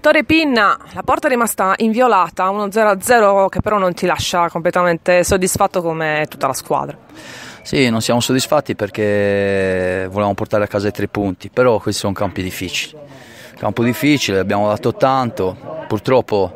Torre Pinna, la porta è rimasta inviolata, 1-0-0 che però non ti lascia completamente soddisfatto come tutta la squadra. Sì, non siamo soddisfatti perché volevamo portare a casa i tre punti, però questi sono campi difficili. Campo difficile, abbiamo dato tanto, purtroppo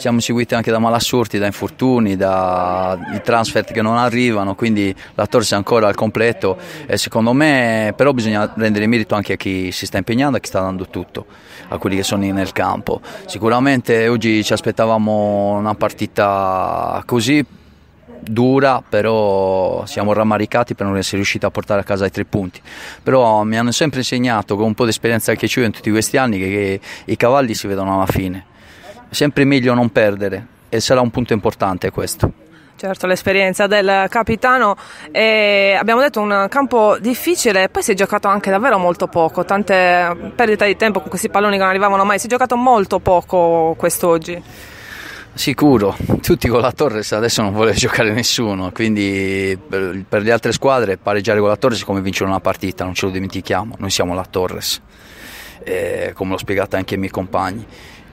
siamo seguiti anche da malassurti, da infortuni, da i transfer che non arrivano, quindi la Torse è ancora al completo e secondo me però bisogna rendere merito anche a chi si sta impegnando e chi sta dando tutto, a quelli che sono nel campo. Sicuramente oggi ci aspettavamo una partita così dura, però siamo rammaricati per non essere riusciti a portare a casa i tre punti. Però mi hanno sempre insegnato, con un po' di esperienza che ho in tutti questi anni, che, che i cavalli si vedono alla fine. È sempre meglio non perdere e sarà un punto importante questo. Certo, l'esperienza del capitano. E abbiamo detto un campo difficile, poi si è giocato anche davvero molto poco, tante perdite di tempo con questi palloni che non arrivavano mai, si è giocato molto poco quest'oggi. Sicuro, tutti con la Torres adesso non vuole giocare nessuno, quindi per, per le altre squadre pareggiare con la Torres è come vincere una partita, non ce lo dimentichiamo, noi siamo la Torres, eh, come l'ho spiegato anche ai miei compagni.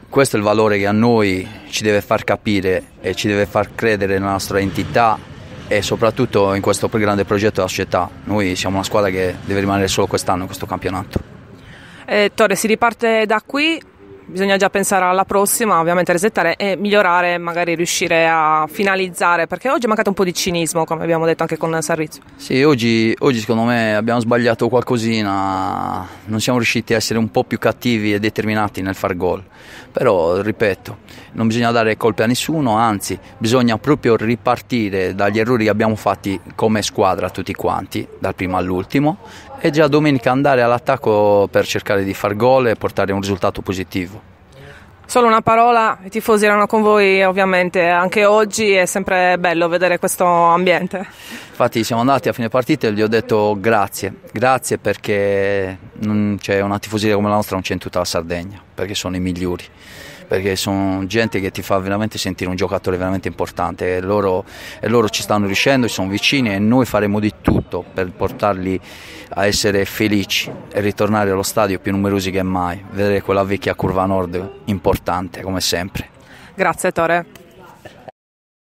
Questo è il valore che a noi ci deve far capire e ci deve far credere nella nostra entità e soprattutto in questo grande progetto della società. Noi siamo una squadra che deve rimanere solo quest'anno in questo campionato. Eh, Torres si riparte da qui, bisogna già pensare alla prossima, ovviamente resettare e migliorare, magari riuscire a finalizzare, perché oggi è mancato un po' di cinismo, come abbiamo detto anche con Sarrizio. Sì, oggi, oggi secondo me abbiamo sbagliato qualcosina, non siamo riusciti a essere un po' più cattivi e determinati nel far gol, però ripeto, non bisogna dare colpe a nessuno, anzi bisogna proprio ripartire dagli errori che abbiamo fatti come squadra tutti quanti, dal primo all'ultimo, e già domenica andare all'attacco per cercare di far gol e portare un risultato positivo. Solo una parola, i tifosi erano con voi ovviamente anche oggi, è sempre bello vedere questo ambiente. Infatti siamo andati a fine partita e gli ho detto grazie, grazie perché c'è una tifoseria come la nostra non c'è in tutta la Sardegna, perché sono i migliori perché sono gente che ti fa veramente sentire un giocatore veramente importante e loro, e loro ci stanno riuscendo, ci sono vicini e noi faremo di tutto per portarli a essere felici e ritornare allo stadio più numerosi che mai, vedere quella vecchia curva nord importante come sempre. Grazie Tore.